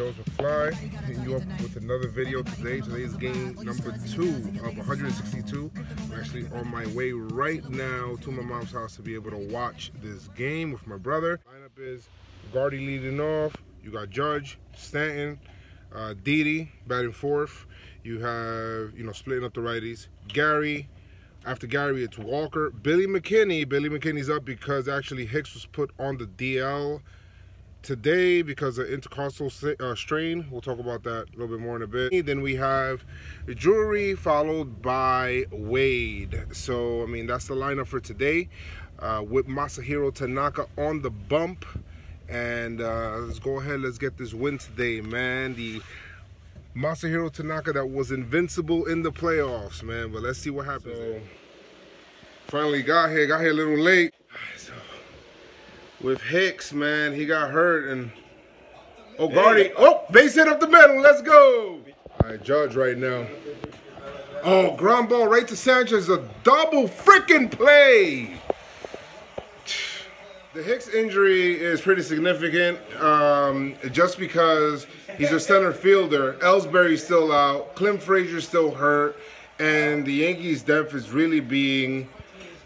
Joe's McFly, hitting you up with another video today. Today's game number two of 162. I'm actually on my way right now to my mom's house to be able to watch this game with my brother. Lineup is Gardy leading off, you got Judge, Stanton, uh, Didi batting fourth, you have, you know, splitting up the righties, Gary, after Gary, it's Walker. Billy McKinney. Billy McKinney's up because actually Hicks was put on the DL today because of intercostal uh, strain. We'll talk about that a little bit more in a bit. Then we have Drury followed by Wade. So, I mean, that's the lineup for today uh, with Masahiro Tanaka on the bump. And uh, let's go ahead, let's get this win today, man. The Masahiro Tanaka that was invincible in the playoffs, man. But let's see what happens. So, finally got here, got here a little late. With Hicks, man, he got hurt and oh, Gardy, oh, base hit up the middle. Let's go. All right, Judge right now. Oh, ground ball right to Sanchez, a double freaking play. The Hicks injury is pretty significant um, just because he's a center fielder. Ellsbury's still out, Clint Frazier's still hurt, and the Yankees' depth is really being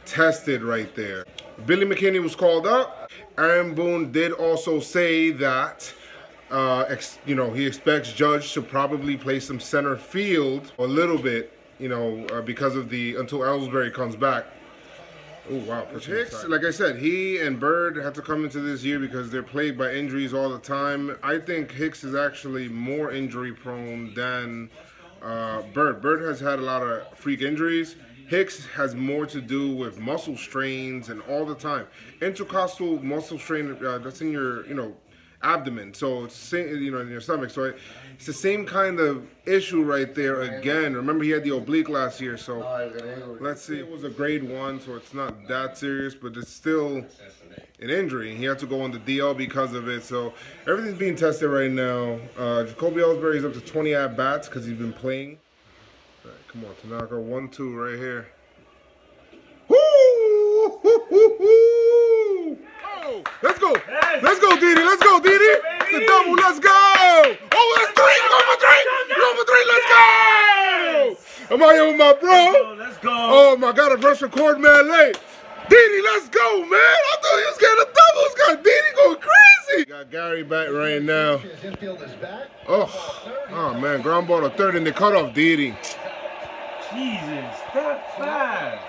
tested right there. Billy McKinney was called up. Aaron Boone did also say that uh, you know, he expects Judge to probably play some center field a little bit, you know, uh, because of the, until Ellsbury comes back. Oh wow! Hicks, like I said, he and Bird had to come into this year because they're plagued by injuries all the time. I think Hicks is actually more injury prone than uh, Bird. Bird has had a lot of freak injuries. Hicks has more to do with muscle strains and all the time. Intercostal muscle strain, uh, that's in your, you know, abdomen. So it's same, you know, in your stomach. So it's the same kind of issue right there again. Remember he had the oblique last year. So let's see. It was a grade one, so it's not that serious, but it's still an injury. He had to go on the DL because of it. So everything's being tested right now. Uh, Jacoby Ellsbury is up to 20 at bats because he's been playing. Right, come on, Tanaka. One, two right here. Let's go. Yes. Let's go, Didi. Let's go, Didi. It's a double. Let's go. Oh, that's three. Go for three. Go for three. Let's go. I'm out here with my bro. Let's go. Let's go. Oh, my God. I pressed record, man, late. Didi, let's go, man. I thought he was getting a double. It's got Didi going crazy. Got Gary back right now. Oh, oh man. Ground ball to third and they cut off Didi. Jesus, that fast.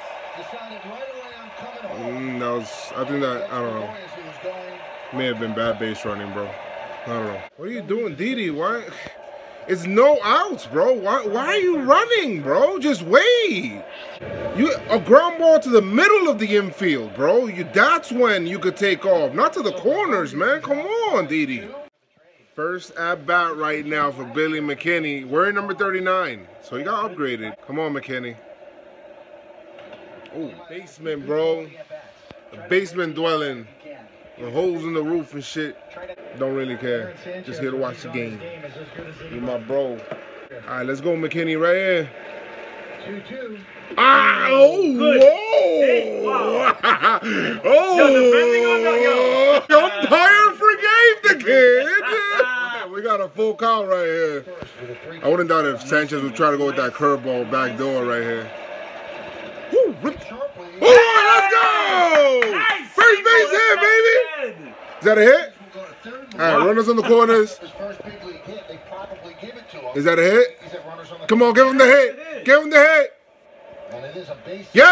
Mm, that was, I think that, I don't know. May have been bad base running, bro. I don't know. What are you doing, Didi? Why? It's no outs, bro. Why, why are you running, bro? Just wait. You a ground ball to the middle of the infield, bro. You that's when you could take off, not to the corners, man. Come on, Didi. First at bat right now for Billy McKinney. We're in number 39, so he got upgraded. Come on, McKinney. Oh, basement, bro. A basement dwelling. The holes in the roof and shit. Don't really care. Just here to watch the game. You my bro. All right, let's go, McKinney, right here. 2-2. Ah, oh, whoa! oh! Umpire forgave the kid! we got a full count right here. I wouldn't doubt if Sanchez would try to go with that curveball back door right here. Woo, oh, let's go! Nice. First base hit, baby! Is that a hit? All right, runners on the corners. Is that a hit? Come on, give him the hit. Give him the hit. Yay!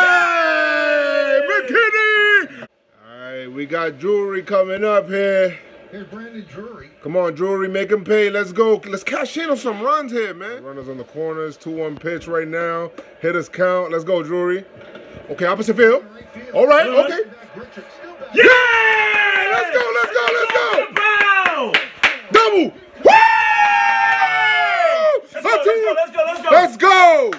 McKinney! All right, we got Drury coming up here. Here's Brandon Drury. Come on, Drury, make him pay. Let's go. Let's cash in on some runs here, man. Runners on the corners, 2-1 pitch right now. Hitters count. Let's go, Drury. Okay, opposite field. All right, okay. Yeah! Let's go, let's go, let's go! Double! Woo! Let's go, let's go, let's go, let's go.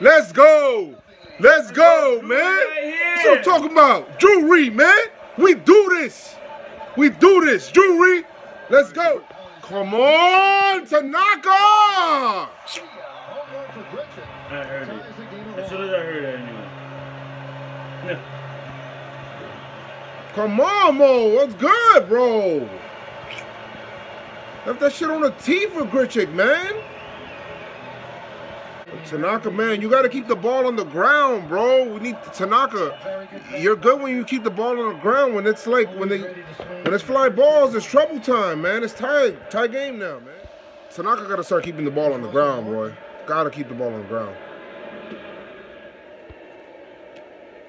Let's go! Let's go! Man! That's what I'm talking about. Drury, man! We do this! We do this! Drury! Let's go! Come on, Tanaka! I heard it. As soon as I heard it, it. Come on, Mo. What's good, bro? Left that shit on the tee for Grichuk, man. Tanaka, man, you got to keep the ball on the ground, bro. We need Tanaka. You're good when you keep the ball on the ground. When it's like when they when it's fly balls, it's trouble time, man. It's tie tie game now, man. Tanaka got to start keeping the ball on the ground, boy. Got to keep the ball on the ground.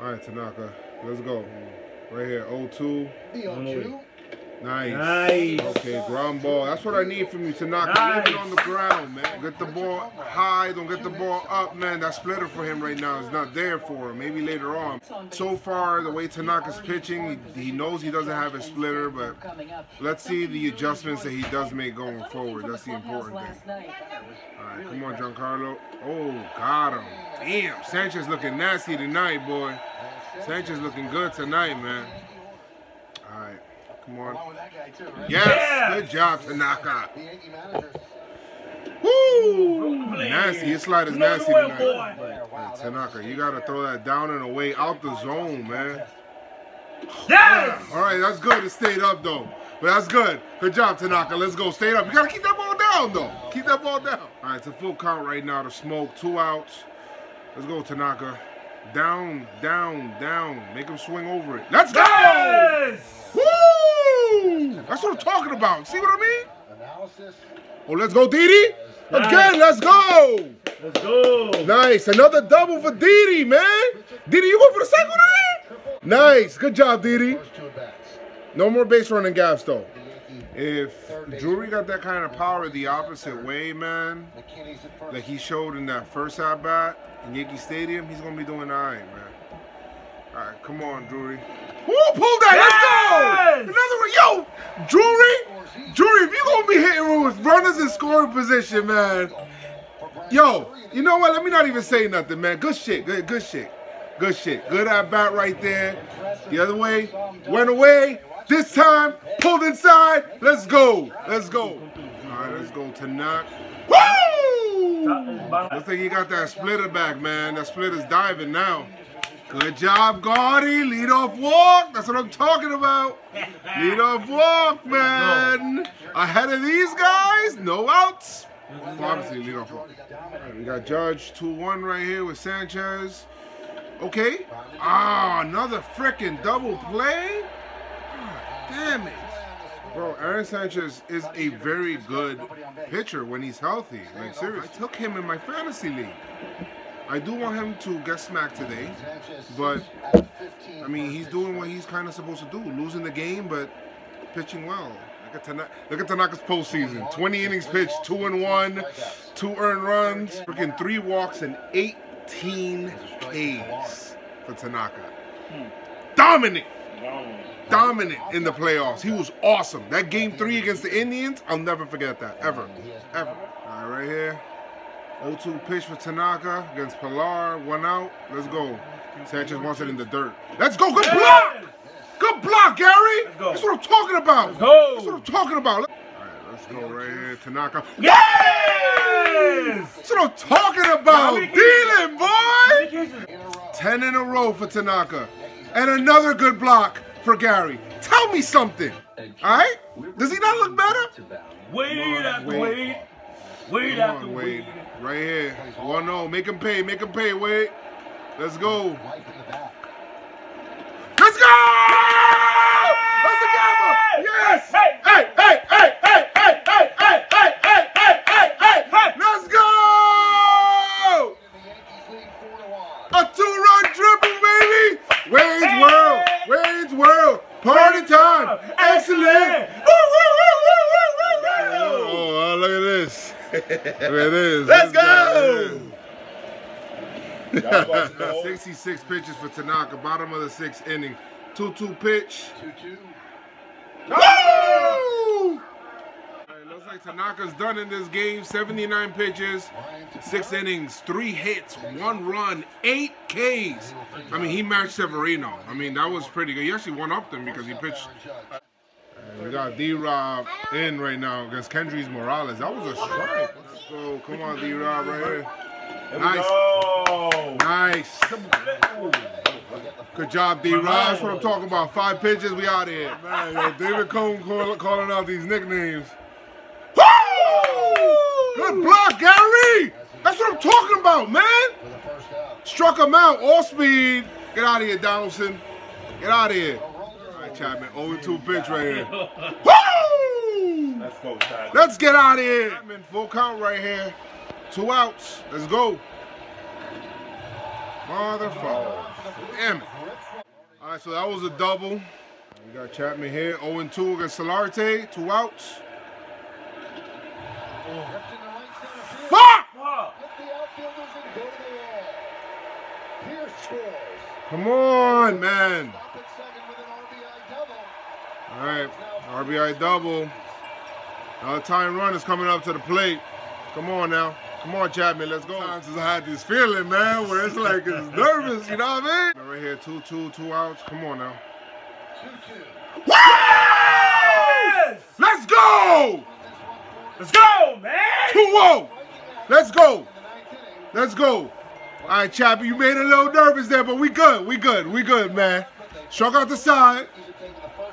All right, Tanaka, let's go. Right here, 0-2. Nice. Nice. Okay, ground ball. That's what I need from you, Tanaka. Nice. Leave it on the ground, man. Get the ball high. Don't get the ball up, man. That splitter for him right now is not there for him. Maybe later on. So far, the way Tanaka's pitching, he, he knows he doesn't have a splitter, but let's see the adjustments that he does make going forward. That's the important thing. All right, come on, Giancarlo. Oh, got him. Damn, Sanchez looking nasty tonight, boy. Sanchez looking good tonight, man. All right, come on. Yes, Yeah. good job, Tanaka. Woo! Nasty. His slide is Another nasty tonight. boy. Hey, Tanaka, you gotta throw that down and away out the zone, man. Yes! All right, that's good. It stayed up though. But that's good. Good job, Tanaka. Let's go. Stay up. You gotta keep that ball down though. Keep that ball down. All right, it's a full count right now to Smoak. Two outs. Let's go, Tanaka. Down, down, down. Make him swing over it. Let's go! Yes! Woo! That's what I'm talking about. See what I mean? Analysis. Oh, let's go, Didi. Again, let's go. Let's go. Nice. Another double for Didi, man. Didi, you go for the second one? Nice. Good job, Didi. No more base running gaps, though. If Drury got that kind of power the opposite way, man, like he showed in that first at bat in Yankee Stadium, he's gonna be doing all right, man. All right, come on, Drury. Woo, pull that! Let's go! Another one, yo, Drury, Drury, if you gonna be hitting with runners in scoring position, man, yo, you know what? Let me not even say nothing, man. Good shit, good, good shit, good shit. Good at bat right there. The other way, went away. This time, pulled inside. Let's go, let's go. All right, let's go to knock. Woo! Looks like he got that splitter back, man. That splitter's diving now. Good job, Gardy. Lead off walk. That's what I'm talking about. Lead off walk, man. Ahead of these guys, no outs. Well, obviously, lead off walk. Right, we got Judge 2-1 right here with Sanchez. Okay. Ah, another freaking double play. God damn it. Bro, Aaron Sanchez is a very good pitcher when he's healthy. Like, seriously. I took him in my fantasy league. I do want him to get smacked today, but I mean, he's doing what he's kind of supposed to do, losing the game, but pitching well. Look at, Tana- look at Tanaka's postseason: 20 innings pitched, two and one, two earned runs, freaking three walks, and 18 Ks for Tanaka. Dominant, dominant in the playoffs. He was awesome. That game three against the Indians, I'll never forget that ever, ever. All right, right here. 0-2 pitch for Tanaka against Pilar. One out. Let's go. Sanchez wants it in the dirt. Let's go. Good block. Good block, Gary. That's what I'm talking about. Let's go. That's what I'm talking about. All right, let's go right here. Tanaka. Yes! That's what I'm talking about. Dealing, boy. 10 in a row for Tanaka. And another good block for Gary. Tell me something. All right? Does he not look better? Wait after Wade. wait. Wait Come after on, wait. Wade. Right here. 1 0. Make him pay. Make him pay, Wade. Let's go. Let's go! That's the gamble! Yes! Hey! Hey, hey, hey, hey, hey, hey, hey, hey, hey, hey, hey, hey, hey! Let's go! A two-run triple, baby! Wade's Hey! World! Wade's World! Party time! Excellent! Woo, woo, woo, woo, woo, woo, woo! Oh, look at this. Look at. Let's Look go! at this. 66 pitches for Tanaka, bottom of the sixth inning. 2-2 pitch. Woo! Alright, looks like Tanaka's done in this game. 79 pitches, six innings, three hits, one run, eight Ks. I mean, he matched Severino. I mean, that was pretty good. He actually one upped him because he pitched. We got D-Rob in right now against Kendrys Morales. That was a strike. Let's go. Come on, D-Rob, right here. Nice. Nice. Good job, D. Rob. That's what I'm talking about. Five pitches, we out of here. Man, yo, David Cone call, calling out these nicknames. Good block, Gary. That's what I'm talking about, man. Struck him out, all speed. Get out of here, Donaldson. Get out of here. Chapman, 0-2 pitch right here. Woo! Let's go, Chad. Let's get out of here. Chapman, full count right here. Two outs. Let's go. Motherfucker. Damn it. All right, so that was a double. We got Chapman here, 0-2 against Solarte. Two outs. Fuck! Fuck. Come on, man. All right, RBI double. Another time run is coming up to the plate. Come on now. Come on, Chapman, let's go. Since I had this feeling, man, where it's like it's nervous, you know what I mean? Right here, two, two, two outs. Come on now. Two, two. Yes! Let's go! Let's go, man! 2-0. Let's go. Let's go. All right, Chappie, you made it a little nervous there, but we good. We good. We good, man. Struck out the side.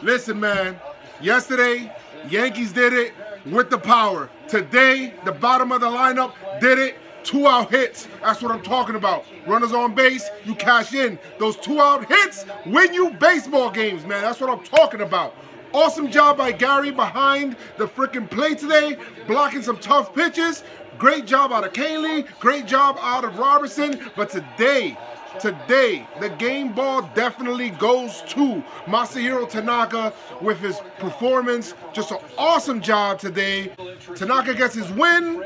Listen, man. Yesterday, Yankees did it with the power. Today, the bottom of the lineup did it. Two out hits. That's what I'm talking about. Runners on base, you cash in. Those two out hits win you baseball games, man. That's what I'm talking about. Awesome job by Gary behind the freaking plate today, blocking some tough pitches. Great job out of Kahnle. Great job out of Robertson. But today, today, the game ball definitely goes to Masahiro Tanaka with his performance. Just an awesome job today. Tanaka gets his win.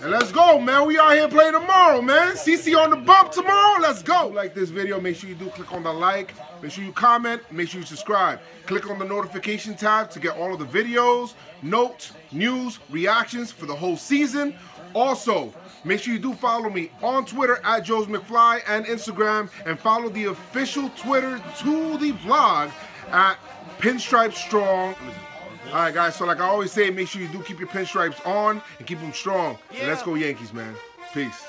And let's go, man. We out here playing tomorrow, man. CC on the bump tomorrow. Let's go. Like this video, make sure you do click on the like. Make sure you comment. Make sure you subscribe. Click on the notification tab to get all of the videos, notes, news, reactions for the whole season. Also, make sure you do follow me on Twitter at Joe's McFly and Instagram, and follow the official Twitter to the vlog at Pinstripe Strong. All right, guys. So like I always say, make sure you do keep your pinstripes on and keep them strong. And let's go Yankees, man. Peace.